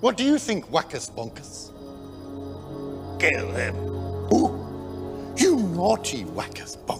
What do you think, Wackus Bonkus? Kill him. Ooh, you naughty Wackus Bonkus.